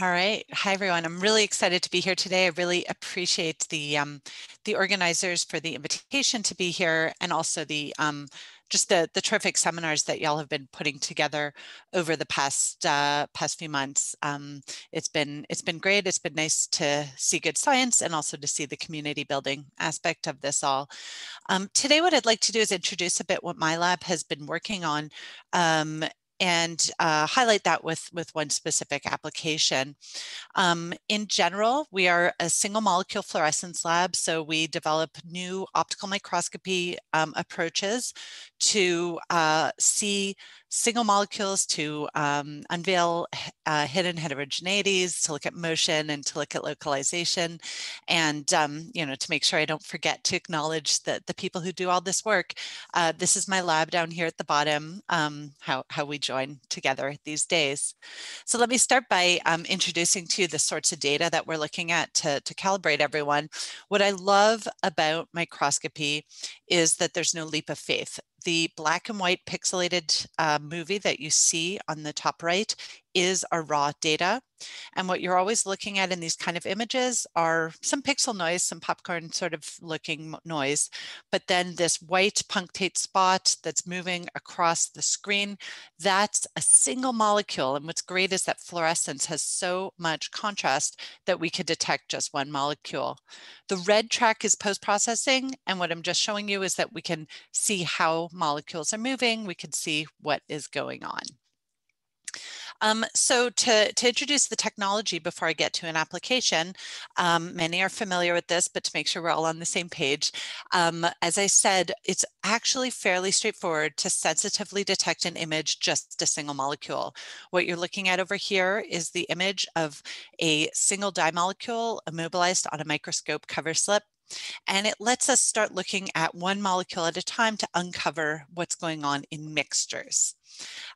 All right. Hi, everyone. I'm really excited to be here today. I really appreciate the um, the organizers for the invitation to be here and also the um, just the, the terrific seminars that y'all have been putting together over the past uh, past few months. Um, it's been it's been great. It's been nice to see good science and also to see the community building aspect of this all. Um, today, what I'd like to do is introduce a bit what my lab has been working on um, and uh, highlight that with, with one specific application. Um, in general, we are a single molecule fluorescence lab, so we develop new optical microscopy um, approaches to uh, see single molecules to um, unveil uh, hidden heterogeneities, to look at motion and to look at localization, and um, you know to make sure I don't forget to acknowledge that the people who do all this work. Uh, this is my lab down here at the bottom. Um, how how we join together these days. So let me start by um, introducing to you the sorts of data that we're looking at to to calibrate everyone. What I love about microscopy is that there's no leap of faith the black and white pixelated uh, movie that you see on the top right is our raw data. And what you're always looking at in these kind of images are some pixel noise, some popcorn sort of looking noise, but then this white punctate spot that's moving across the screen, that's a single molecule. And what's great is that fluorescence has so much contrast that we could detect just one molecule. The red track is post-processing. And what I'm just showing you is that we can see how molecules are moving. We can see what is going on. Um, so to, to introduce the technology before I get to an application, um, many are familiar with this, but to make sure we're all on the same page, um, as I said, it's actually fairly straightforward to sensitively detect an image just a single molecule. What you're looking at over here is the image of a single dye molecule immobilized on a microscope cover slip. And it lets us start looking at one molecule at a time to uncover what's going on in mixtures.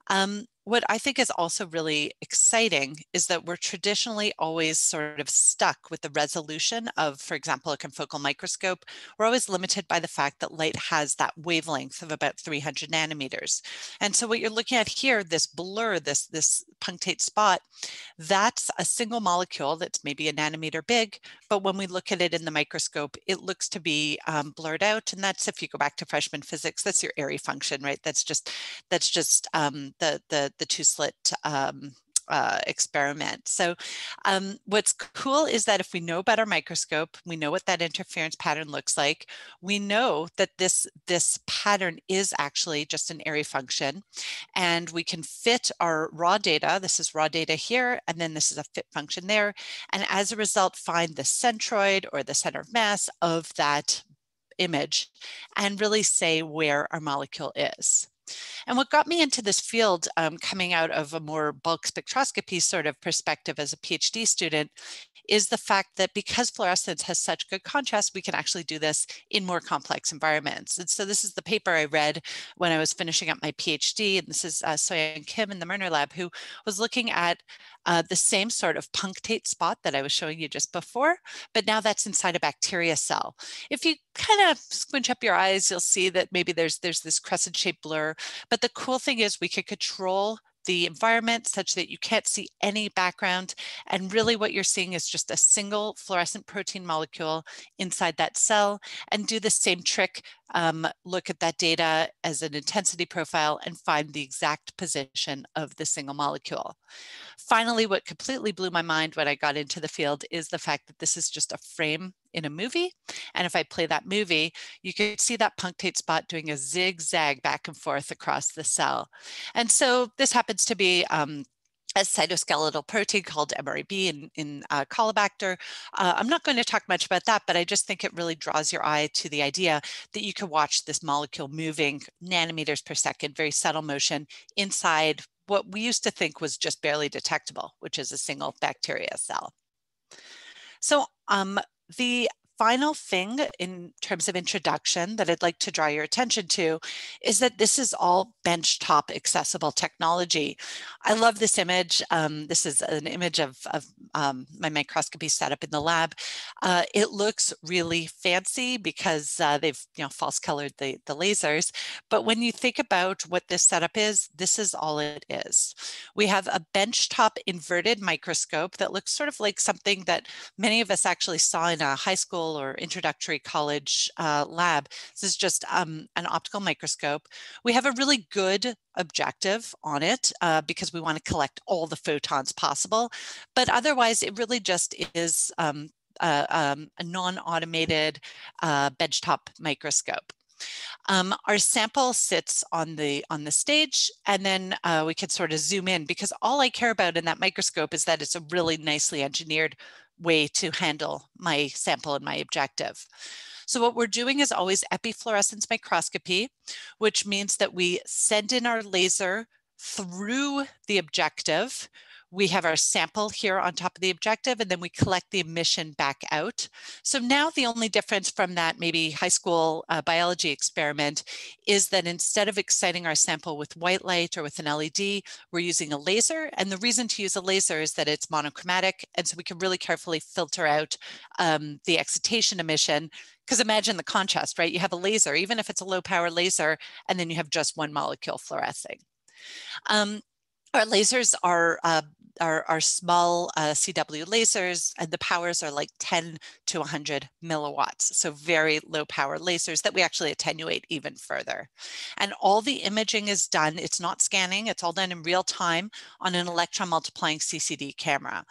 Um, what I think is also really exciting is that we're traditionally always sort of stuck with the resolution of, for example, a confocal microscope. We're always limited by the fact that light has that wavelength of about 300 nanometers. And so what you're looking at here, this blur, this, this punctate spot, that's a single molecule that's maybe a nanometer big, but when we look at it in the microscope, it looks to be um, blurred out. And that's, if you go back to freshman physics, that's your Airy function, right? That's just, that's just um, the, the, the two slit um, uh, experiment. So um, what's cool is that if we know about our microscope, we know what that interference pattern looks like. We know that this, this pattern is actually just an Airy function and we can fit our raw data. This is raw data here, and then this is a fit function there. And as a result, find the centroid or the center of mass of that image and really say where our molecule is. And what got me into this field um, coming out of a more bulk spectroscopy sort of perspective as a PhD student is the fact that because fluorescence has such good contrast, we can actually do this in more complex environments. And so this is the paper I read when I was finishing up my PhD, and this is uh, Soyoung Kim in the Moerner Lab, who was looking at uh, the same sort of punctate spot that I was showing you just before, but now that's inside a bacteria cell. If you kind of squinch up your eyes, you'll see that maybe there's there's this crescent shaped blur. But the cool thing is we could control the environment such that you can't see any background. And really what you're seeing is just a single fluorescent protein molecule inside that cell and do the same trick um, look at that data as an intensity profile and find the exact position of the single molecule. Finally, what completely blew my mind when I got into the field is the fact that this is just a frame in a movie. And if I play that movie, you can see that punctate spot doing a zigzag back and forth across the cell. And so this happens to be um, a cytoskeletal protein called MreB in, in uh, Caulobacter. Uh, I'm not going to talk much about that, but I just think it really draws your eye to the idea that you can watch this molecule moving nanometers per second, very subtle motion inside what we used to think was just barely detectable, which is a single bacteria cell. So um, the final thing in terms of introduction that I'd like to draw your attention to is that this is all benchtop accessible technology. I love this image. Um, this is an image of, of um, my microscopy setup in the lab. Uh, it looks really fancy because uh, they've you know false colored the, the lasers. But when you think about what this setup is, this is all it is. We have a benchtop inverted microscope that looks sort of like something that many of us actually saw in a high school or introductory college uh, lab. This is just um, an optical microscope. We have a really good objective on it uh, because we want to collect all the photons possible. But otherwise, it really just is um, a, um, a non-automated uh, benchtop microscope. Um, our sample sits on the on the stage and then uh, we can sort of zoom in because all I care about in that microscope is that it's a really nicely engineered way to handle my sample and my objective. So what we're doing is always epifluorescence microscopy, which means that we send in our laser through the objective we have our sample here on top of the objective and then we collect the emission back out. So now the only difference from that maybe high school uh, biology experiment is that instead of exciting our sample with white light or with an LED, we're using a laser. And the reason to use a laser is that it's monochromatic. And so we can really carefully filter out um, the excitation emission because imagine the contrast, right? You have a laser, even if it's a low power laser, and then you have just one molecule fluorescing. Um, our lasers are uh, are, are small uh, CW lasers and the powers are like 10 to 100 milliwatts. So very low power lasers that we actually attenuate even further. And all the imaging is done, it's not scanning, it's all done in real time on an electron multiplying CCD camera.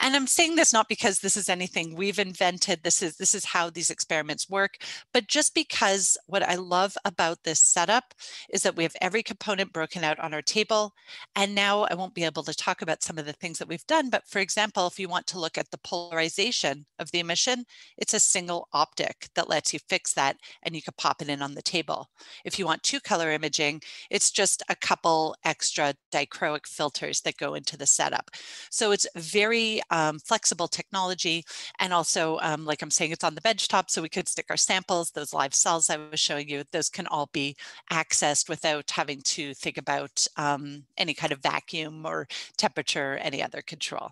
And I'm saying this not because this is anything we've invented, this is, this is how these experiments work, but just because what I love about this setup is that we have every component broken out on our table. And now I won't be able to talk about some of of the things that we've done. But for example, if you want to look at the polarization of the emission, it's a single optic that lets you fix that and you can pop it in on the table. If you want two color imaging, it's just a couple extra dichroic filters that go into the setup. So it's very um, flexible technology. And also, um, like I'm saying, it's on the bench top, so we could stick our samples, those live cells I was showing you, those can all be accessed without having to think about um, any kind of vacuum or temperature or any other control.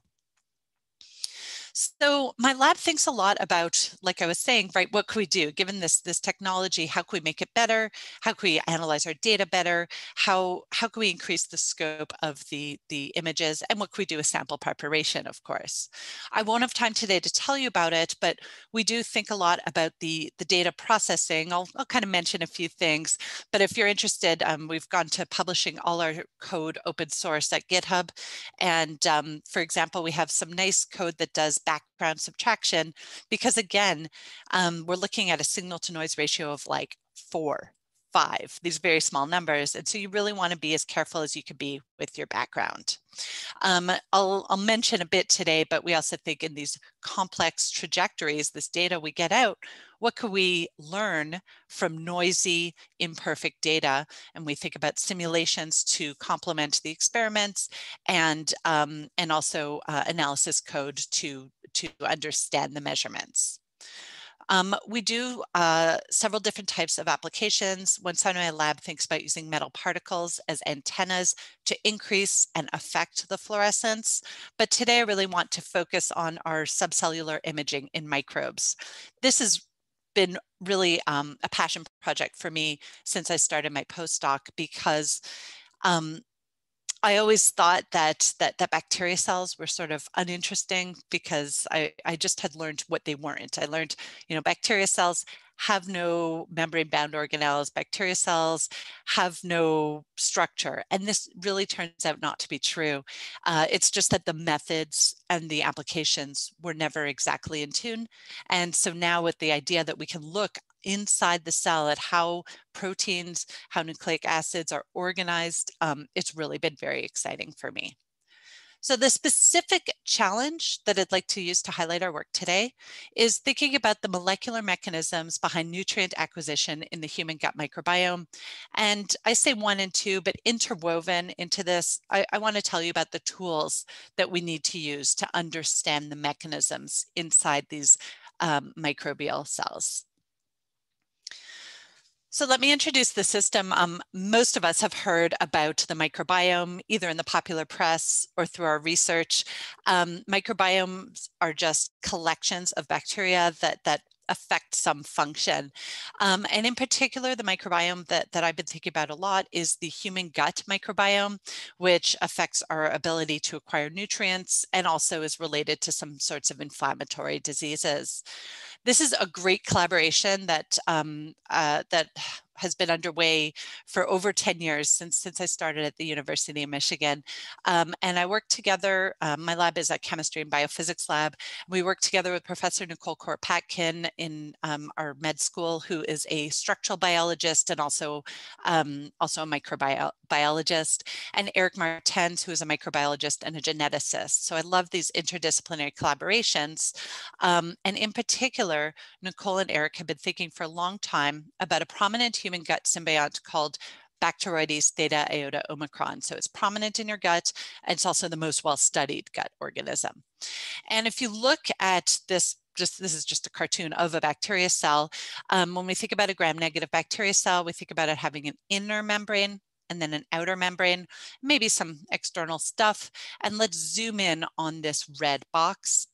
So my lab thinks a lot about, like I was saying, right, what can we do given this, this technology? How can we make it better? How can we analyze our data better? How, how can we increase the scope of the, the images? And what can we do with sample preparation, of course? I won't have time today to tell you about it, but we do think a lot about the, the data processing. I'll, I'll kind of mention a few things, but if you're interested, um, we've gone to publishing all our code open source at GitHub. And um, for example, we have some nice code that does background subtraction because again, um, we're looking at a signal to noise ratio of like four, five, these very small numbers. And so you really want to be as careful as you can be with your background. Um, I'll, I'll mention a bit today, but we also think in these complex trajectories, this data we get out, what could we learn from noisy, imperfect data? And we think about simulations to complement the experiments and, um, and also uh, analysis code to, to understand the measurements. Um, we do uh, several different types of applications. One side of my lab thinks about using metal particles as antennas to increase and affect the fluorescence. But today I really want to focus on our subcellular imaging in microbes. This has been really um, a passion project for me since I started my postdoc because um, I always thought that that that bacteria cells were sort of uninteresting because I, I just had learned what they weren't. I learned, you know, bacteria cells have no membrane bound organelles. Bacteria cells have no structure. And this really turns out not to be true. Uh, it's just that the methods and the applications were never exactly in tune. And so now with the idea that we can look inside the cell at how proteins, how nucleic acids are organized, um, it's really been very exciting for me. So the specific challenge that I'd like to use to highlight our work today is thinking about the molecular mechanisms behind nutrient acquisition in the human gut microbiome. And I say one and two, but interwoven into this, I, I want to tell you about the tools that we need to use to understand the mechanisms inside these um, microbial cells. So let me introduce the system. Um, most of us have heard about the microbiome, either in the popular press or through our research. Um, microbiomes are just collections of bacteria that, that affect some function. Um, and in particular, the microbiome that, that I've been thinking about a lot is the human gut microbiome, which affects our ability to acquire nutrients and also is related to some sorts of inflammatory diseases. This is a great collaboration that um, uh, that has been underway for over 10 years since, since I started at the University of Michigan. Um, and I work together, um, my lab is a chemistry and biophysics lab. We work together with Professor Nicole Koropatkin in um, our med school, who is a structural biologist and also, um, also a microbiologist, and Eric Martens, who is a microbiologist and a geneticist. So I love these interdisciplinary collaborations. Um, and in particular, Nicole and Eric have been thinking for a long time about a prominent human human gut symbiont called Bacteroides thetaiotaomicron. So it's prominent in your gut, and it's also the most well-studied gut organism. And if you look at this just this is just a cartoon of a bacteria cell. Um, when we think about a gram-negative bacteria cell, we think about it having an inner membrane and then an outer membrane, maybe some external stuff. And let's zoom in on this red box.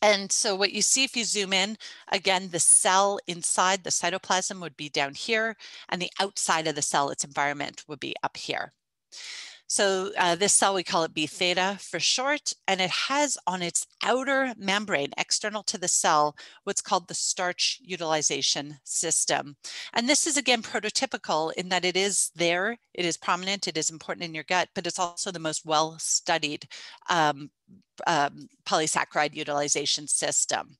And so what you see if you zoom in, again, the cell inside the cytoplasm would be down here, and the outside of the cell, its environment, would be up here. So uh, this cell, we call it B theta for short, and it has on its outer membrane, external to the cell, what's called the starch utilization system. And this is again prototypical in that it is there, it is prominent, it is important in your gut, but it's also the most well-studied um, um, polysaccharide utilization system.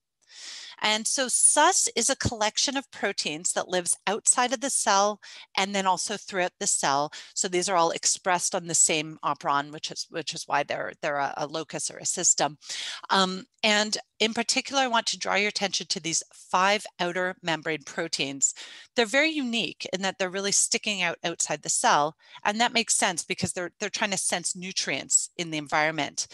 And so SUS is a collection of proteins that lives outside of the cell and then also throughout the cell. So these are all expressed on the same operon, which is which is why they're they're a, a locus or a system. Um, and in particular, I want to draw your attention to these five outer membrane proteins. They're very unique in that they're really sticking out outside the cell. And that makes sense because they're, they're trying to sense nutrients in the environment.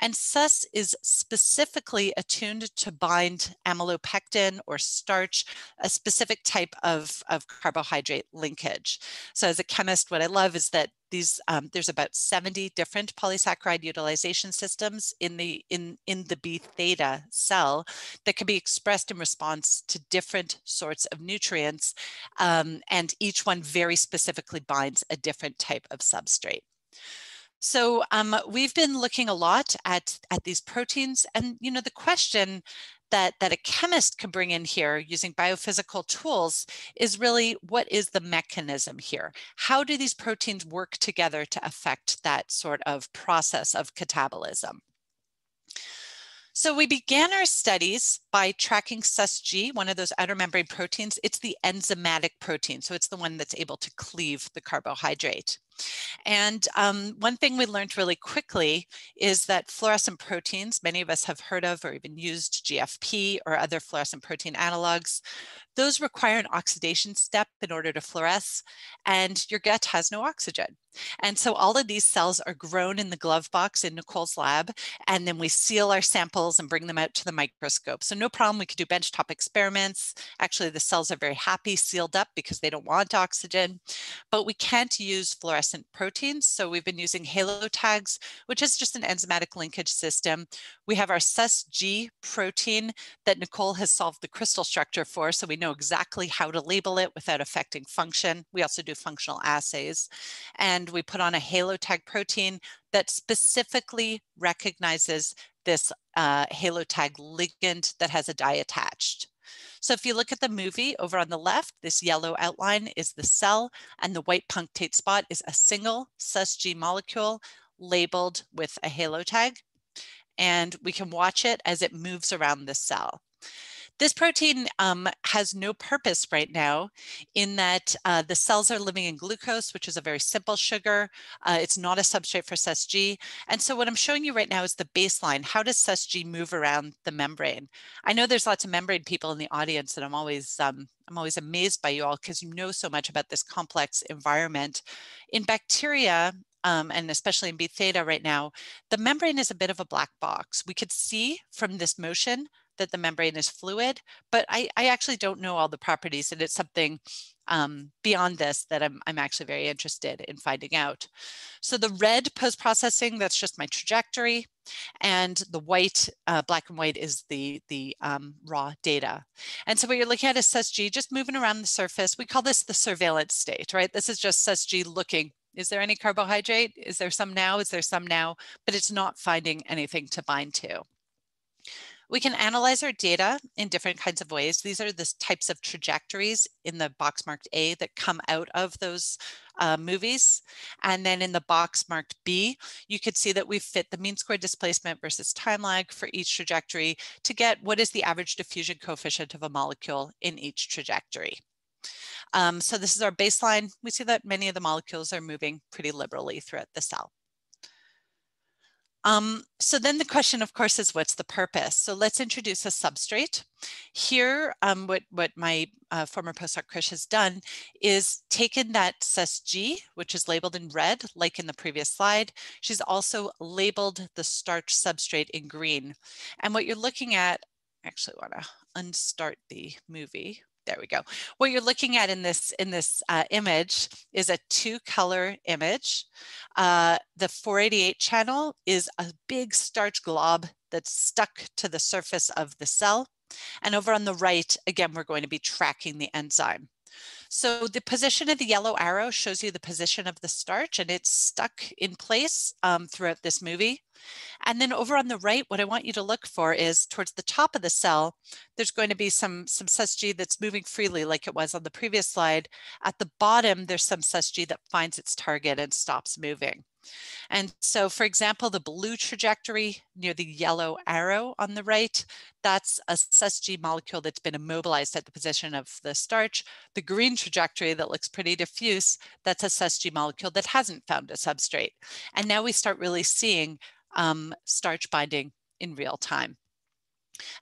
And SUS is specifically attuned to bind amylopectin or starch, a specific type of, of carbohydrate linkage. So as a chemist, what I love is that these um, there's about 70 different polysaccharide utilization systems in the in in the b theta cell that can be expressed in response to different sorts of nutrients um, and each one very specifically binds a different type of substrate so um, we've been looking a lot at, at these proteins and you know the question that, that a chemist can bring in here using biophysical tools is really what is the mechanism here? How do these proteins work together to affect that sort of process of catabolism? So we began our studies by tracking SUSG, one of those outer membrane proteins. It's the enzymatic protein, so it's the one that's able to cleave the carbohydrate. And um, one thing we learned really quickly is that fluorescent proteins, many of us have heard of or even used GFP or other fluorescent protein analogs, those require an oxidation step in order to fluoresce, and your gut has no oxygen. And so all of these cells are grown in the glove box in Nicole's lab, and then we seal our samples and bring them out to the microscope. So no problem, we could do benchtop experiments. Actually, the cells are very happy sealed up because they don't want oxygen, but we can't use fluorescent proteins. So we've been using halo tags, which is just an enzymatic linkage system. We have our SUSG protein that Nicole has solved the crystal structure for, so we know exactly how to label it without affecting function. We also do functional assays. And we put on a halo tag protein that specifically recognizes this uh, halo tag ligand that has a dye attached. So if you look at the movie over on the left, this yellow outline is the cell and the white punctate spot is a single SUSG molecule labeled with a halo tag. And we can watch it as it moves around the cell. This protein um, has no purpose right now in that uh, the cells are living in glucose, which is a very simple sugar. Uh, it's not a substrate for SUSG. And so what I'm showing you right now is the baseline. How does SUSG move around the membrane? I know there's lots of membrane people in the audience and I'm always um, I'm always amazed by you all because you know so much about this complex environment. In bacteria, um, and especially in B theta right now, the membrane is a bit of a black box. We could see from this motion that the membrane is fluid, but I, I actually don't know all the properties and it's something um, beyond this that I'm, I'm actually very interested in finding out. So the red post-processing, that's just my trajectory. And the white, uh, black and white is the, the um, raw data. And so what you're looking at is SUSG just moving around the surface. We call this the surveillance state, right? This is just SUSG looking is there any carbohydrate? Is there some now? Is there some now? But it's not finding anything to bind to. We can analyze our data in different kinds of ways. These are the types of trajectories in the box marked A that come out of those uh, movies. And then in the box marked B, you could see that we fit the mean square displacement versus time lag for each trajectory to get what is the average diffusion coefficient of a molecule in each trajectory. Um, so this is our baseline. We see that many of the molecules are moving pretty liberally throughout the cell. Um, so then the question, of course, is what's the purpose? So let's introduce a substrate. Here, um, what, what my uh, former postdoc Krish has done is taken that SUSG, which is labeled in red, like in the previous slide. She's also labeled the starch substrate in green. And what you're looking at, actually want to unstart the movie there we go. What you're looking at in this in this uh, image is a two color image. Uh, the 488 channel is a big starch glob that's stuck to the surface of the cell. And over on the right, again, we're going to be tracking the enzyme. So the position of the yellow arrow shows you the position of the starch and it's stuck in place um, throughout this movie. And then over on the right, what I want you to look for is towards the top of the cell, there's going to be some, some SUSG that's moving freely like it was on the previous slide. At the bottom, there's some SUSG that finds its target and stops moving. And so, for example, the blue trajectory near the yellow arrow on the right, that's a SUSG molecule that's been immobilized at the position of the starch. The green trajectory that looks pretty diffuse, that's a SUSG molecule that hasn't found a substrate. And now we start really seeing um, starch binding in real time.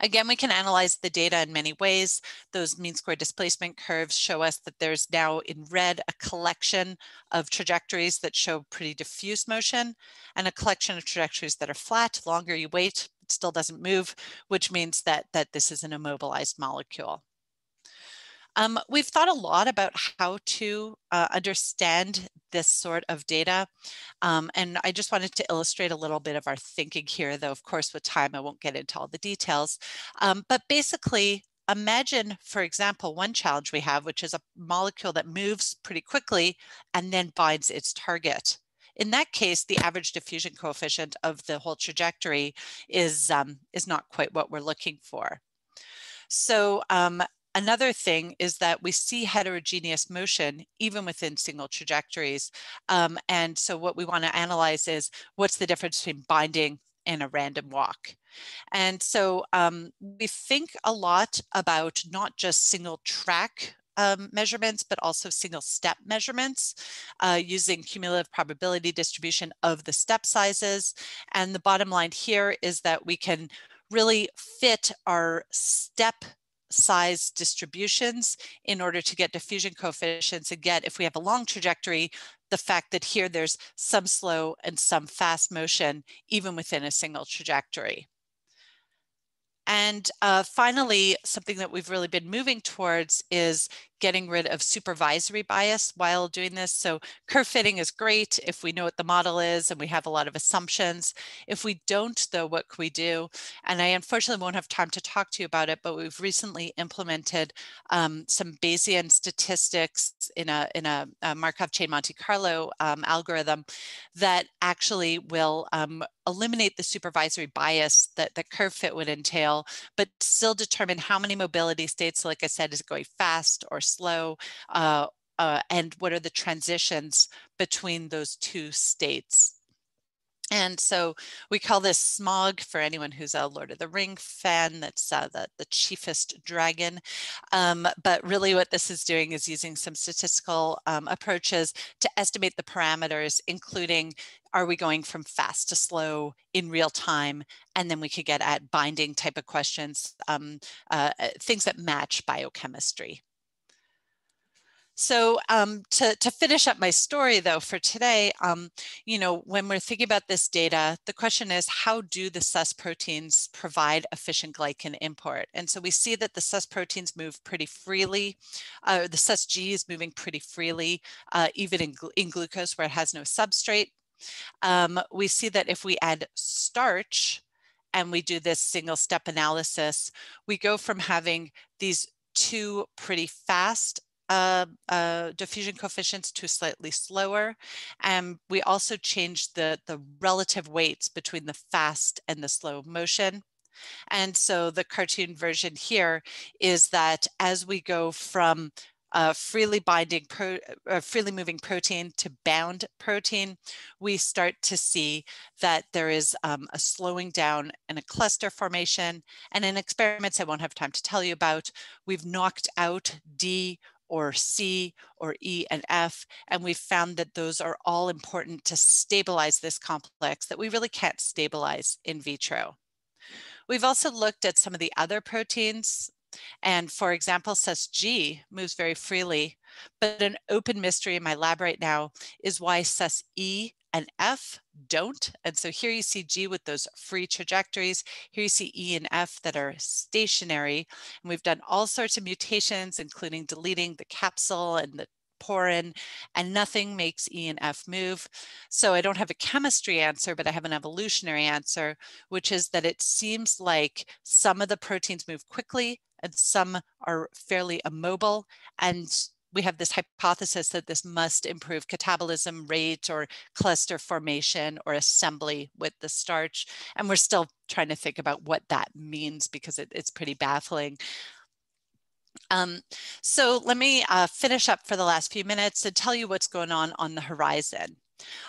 Again, we can analyze the data in many ways. Those mean square displacement curves show us that there's now in red a collection of trajectories that show pretty diffuse motion and a collection of trajectories that are flat. Longer you wait, it still doesn't move, which means that, that this is an immobilized molecule. Um, we've thought a lot about how to uh, understand this sort of data. Um, and I just wanted to illustrate a little bit of our thinking here, though, of course, with time, I won't get into all the details. Um, but basically, imagine, for example, one challenge we have, which is a molecule that moves pretty quickly and then binds its target. In that case, the average diffusion coefficient of the whole trajectory is, um, is not quite what we're looking for. So um, Another thing is that we see heterogeneous motion even within single trajectories. Um, and so what we want to analyze is what's the difference between binding and a random walk. And so um, we think a lot about not just single track um, measurements, but also single step measurements uh, using cumulative probability distribution of the step sizes. And the bottom line here is that we can really fit our step size distributions in order to get diffusion coefficients and get, if we have a long trajectory, the fact that here there's some slow and some fast motion even within a single trajectory. And uh, finally, something that we've really been moving towards is getting rid of supervisory bias while doing this. So curve fitting is great if we know what the model is and we have a lot of assumptions. If we don't, though, what can we do? And I unfortunately won't have time to talk to you about it, but we've recently implemented um, some Bayesian statistics in a, in a, a Markov chain Monte Carlo um, algorithm that actually will um, eliminate the supervisory bias that the curve fit would entail, but still determine how many mobility states, like I said, is going fast or slow, uh, uh, and what are the transitions between those two states. And so we call this SMAUG for anyone who's a Lord of the Ring fan, that's uh, the, the chiefest dragon. Um, but really what this is doing is using some statistical um, approaches to estimate the parameters, including are we going from fast to slow in real time? And then we could get at binding type of questions, um, uh, things that match biochemistry. So um, to, to finish up my story though for today, um, you know, when we're thinking about this data, the question is how do the sus proteins provide efficient glycan import? And so we see that the sus proteins move pretty freely. Uh, the sus G is moving pretty freely, uh, even in, in glucose where it has no substrate. Um, we see that if we add starch, and we do this single step analysis, we go from having these two pretty fast uh, uh, diffusion coefficients to slightly slower. And we also changed the, the relative weights between the fast and the slow motion. And so the cartoon version here is that as we go from uh, freely binding, pro, uh, freely moving protein to bound protein, we start to see that there is um, a slowing down and a cluster formation. And in experiments I won't have time to tell you about, we've knocked out D or C or E and F. And we've found that those are all important to stabilize this complex that we really can't stabilize in vitro. We've also looked at some of the other proteins. And for example, sus-G moves very freely, but an open mystery in my lab right now is why sus-E and F don't. And so here you see G with those free trajectories. Here you see E and F that are stationary. And we've done all sorts of mutations, including deleting the capsule and the porin, and nothing makes E and F move. So I don't have a chemistry answer, but I have an evolutionary answer, which is that it seems like some of the proteins move quickly and some are fairly immobile. And we have this hypothesis that this must improve catabolism rate or cluster formation or assembly with the starch. And we're still trying to think about what that means because it, it's pretty baffling. Um, so let me uh, finish up for the last few minutes and tell you what's going on on the horizon.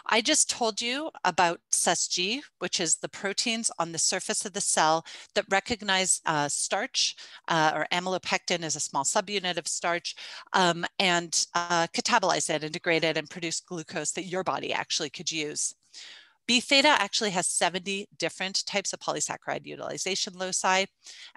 I just told you about sus-G, which is the proteins on the surface of the cell that recognize uh, starch uh, or amylopectin is a small subunit of starch um, and uh, catabolize it and degrade it and produce glucose that your body actually could use. B theta actually has 70 different types of polysaccharide utilization loci.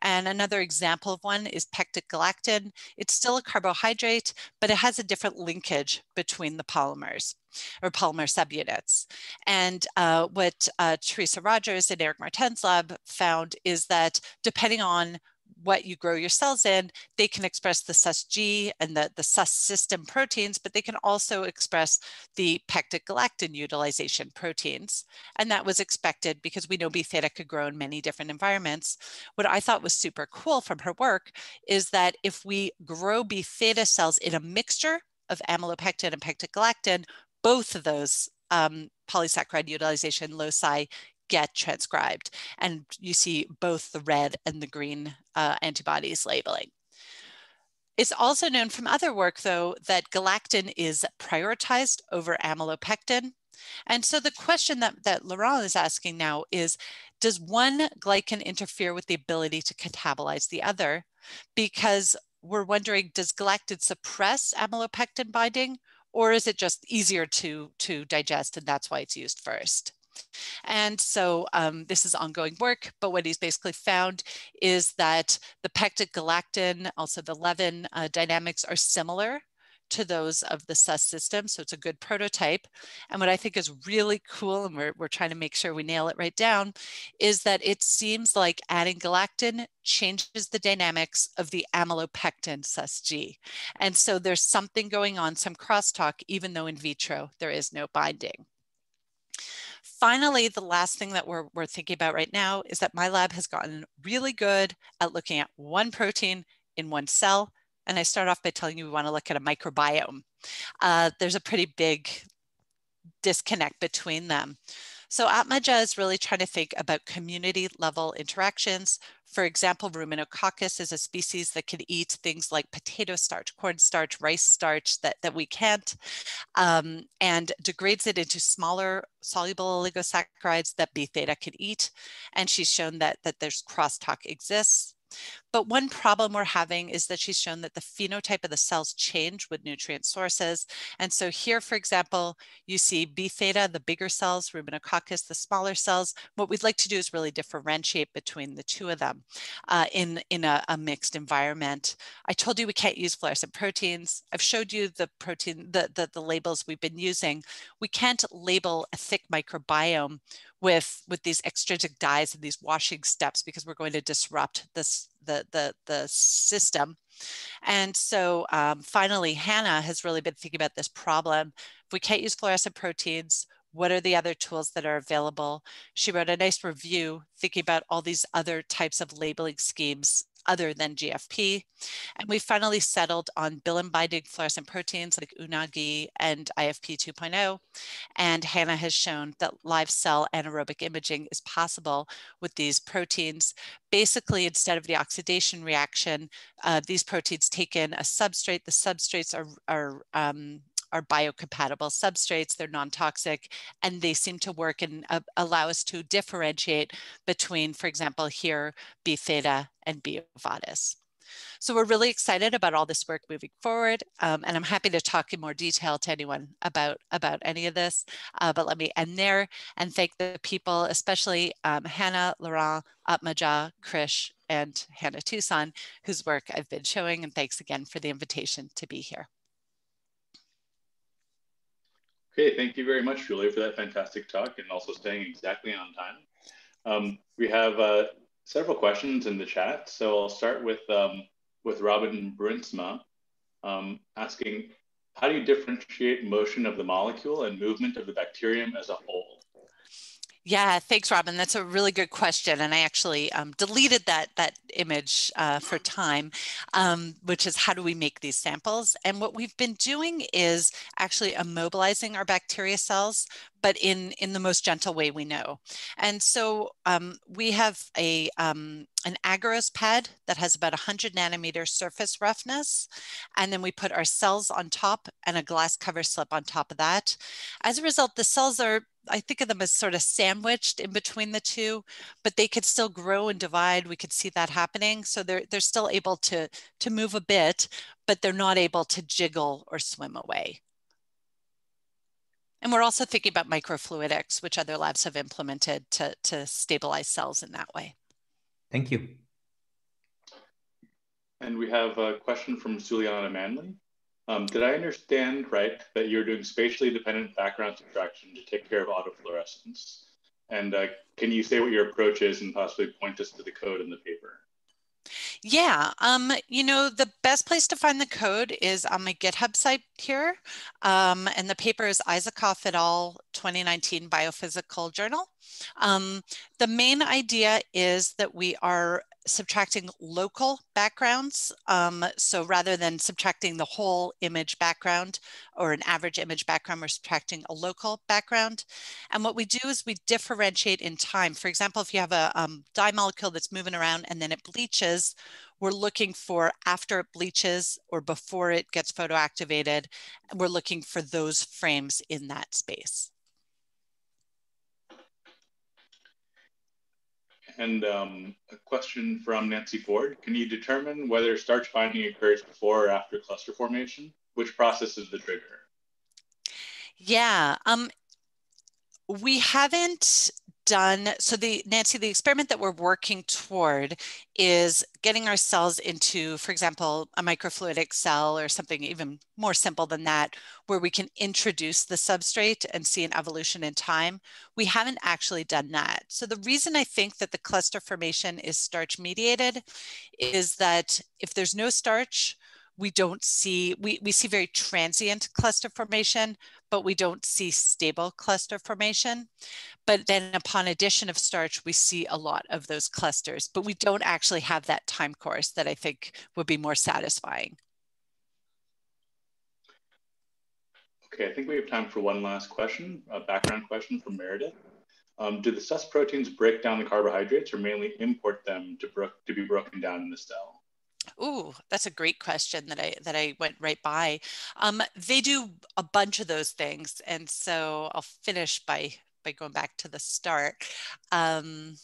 And another example of one is pectic galactan. It's still a carbohydrate, but it has a different linkage between the polymers or polymer subunits. And uh, what uh, Teresa Rogers and Eric Martens lab found is that depending on what you grow your cells in, they can express the sus-G and the, the sus system proteins, but they can also express the pectic galactan utilization proteins. And that was expected because we know B theta could grow in many different environments. What I thought was super cool from her work is that if we grow B theta cells in a mixture of amylopectin and pectic galactan, both of those um, polysaccharide utilization loci get transcribed. And you see both the red and the green uh, antibodies labeling. It's also known from other work, though, that galactan is prioritized over amylopectin. And so the question that, that Laurent is asking now is, does one glycan interfere with the ability to catabolize the other? Because we're wondering, does galactan suppress amylopectin binding, or is it just easier to, to digest and that's why it's used first? And so um, this is ongoing work, but what he's basically found is that the pectic galactan, also the Levin uh, dynamics are similar to those of the SUS system. So it's a good prototype. And what I think is really cool, and we're, we're trying to make sure we nail it right down, is that it seems like adding galactan changes the dynamics of the amylopectin SUS-G. And so there's something going on, some crosstalk, even though in vitro there is no binding. Finally, the last thing that we're, we're thinking about right now is that my lab has gotten really good at looking at one protein in one cell. And I start off by telling you we want to look at a microbiome. Uh, there's a pretty big disconnect between them. So Atmaja is really trying to think about community level interactions. For example, Ruminococcus is a species that can eat things like potato starch, corn starch, rice starch that, that we can't, um, and degrades it into smaller soluble oligosaccharides that B theta can eat. And she's shown that, that there's crosstalk exists. But one problem we're having is that she's shown that the phenotype of the cells change with nutrient sources. And so here, for example, you see B theta, the bigger cells, ruminococcus, the smaller cells. What we'd like to do is really differentiate between the two of them uh, in, in a, a mixed environment. I told you we can't use fluorescent proteins. I've showed you the protein, the, the, the labels we've been using. We can't label a thick microbiome with with these extrinsic dyes and these washing steps because we're going to disrupt this the the the system. And so um, finally hannah has really been thinking about this problem. If we can't use fluorescent proteins what are the other tools that are available? She wrote a nice review thinking about all these other types of labeling schemes other than GFP. And we finally settled on bilin binding fluorescent proteins like UNAGI and IFP 2.0. And Hannah has shown that live cell anaerobic imaging is possible with these proteins. Basically, instead of the oxidation reaction, uh, these proteins take in a substrate. The substrates are, are um, are biocompatible substrates, they're non-toxic, and they seem to work and uh, allow us to differentiate between, for example, here, B theta and B ovatus. So we're really excited about all this work moving forward, um, and I'm happy to talk in more detail to anyone about, about any of this, uh, but let me end there and thank the people, especially um, Hannah, Laurent, Atmaja, Krish, and Hannah Tuson, whose work I've been showing, and thanks again for the invitation to be here. Okay, thank you very much, Julia, for that fantastic talk and also staying exactly on time. Um, we have uh, several questions in the chat, so I'll start with um, with Robin Bruinsma um, asking, how do you differentiate motion of the molecule and movement of the bacterium as a whole? Yeah, thanks, Robin. That's a really good question, and I actually um, deleted that that image uh, for time, um, which is how do we make these samples? And what we've been doing is actually immobilizing our bacteria cells, but in in the most gentle way we know. And so um, we have a um, an agarose pad that has about 100 nanometer surface roughness, and then we put our cells on top and a glass cover slip on top of that. As a result, the cells are I think of them as sort of sandwiched in between the two, but they could still grow and divide. We could see that happening. So they're, they're still able to, to move a bit, but they're not able to jiggle or swim away. And we're also thinking about microfluidics, which other labs have implemented to, to stabilize cells in that way. Thank you. And we have a question from Suliana Manley. Um, did I understand right that you're doing spatially dependent background subtraction to take care of autofluorescence? And uh, can you say what your approach is and possibly point us to the code in the paper? Yeah, um, you know, the best place to find the code is on my GitHub site here. Um, and the paper is Isaacoff et al. 2019 Biophysical Journal. Um, the main idea is that we are subtracting local backgrounds. Um, so rather than subtracting the whole image background or an average image background, we're subtracting a local background. And what we do is we differentiate in time. For example, if you have a um, dye molecule that's moving around and then it bleaches, we're looking for after it bleaches or before it gets photoactivated, we're looking for those frames in that space. And um, a question from Nancy Ford. Can you determine whether starch binding occurs before or after cluster formation? Which process is the trigger? Yeah, um, we haven't done, so the Nancy, the experiment that we're working toward is getting our cells into, for example, a microfluidic cell or something even more simple than that, where we can introduce the substrate and see an evolution in time. We haven't actually done that. So the reason I think that the cluster formation is starch mediated is that if there's no starch, we don't see, we, we see very transient cluster formation, but we don't see stable cluster formation. But then upon addition of starch, we see a lot of those clusters, but we don't actually have that time course that I think would be more satisfying. Okay, I think we have time for one last question, a background question from Meredith. Um, do the sus proteins break down the carbohydrates or mainly import them to, to be broken down in the cell? Ooh, that's a great question that I that I went right by. Um, they do a bunch of those things, and so I'll finish by by going back to the start. Um,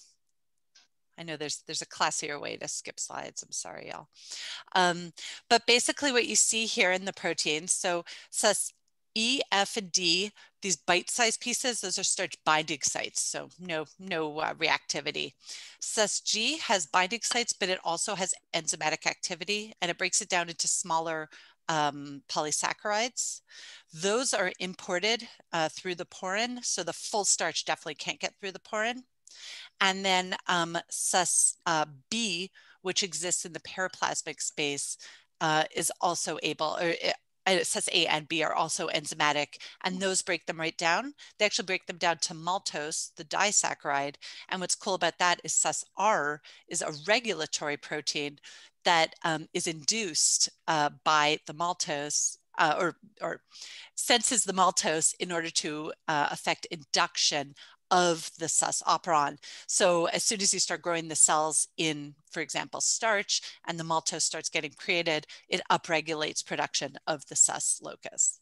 I know there's there's a classier way to skip slides. I'm sorry, y'all. Um, but basically what you see here in the proteins, so E, F, and D, these bite-sized pieces, those are starch binding sites, so no, no uh, reactivity. Sus-G has binding sites, but it also has enzymatic activity, and it breaks it down into smaller um, polysaccharides. Those are imported uh, through the porin, so the full starch definitely can't get through the porin. And then um, uh, which exists in the periplasmic space, uh, is also able, or it, uh, A and B are also enzymatic, and those break them right down. They actually break them down to maltose, the disaccharide. And what's cool about that is sus R is a regulatory protein that um, is induced uh, by the maltose uh, or, or senses the maltose in order to uh, affect induction of the sus operon. So as soon as you start growing the cells in, for example, starch, and the maltose starts getting created, it upregulates production of the sus locus.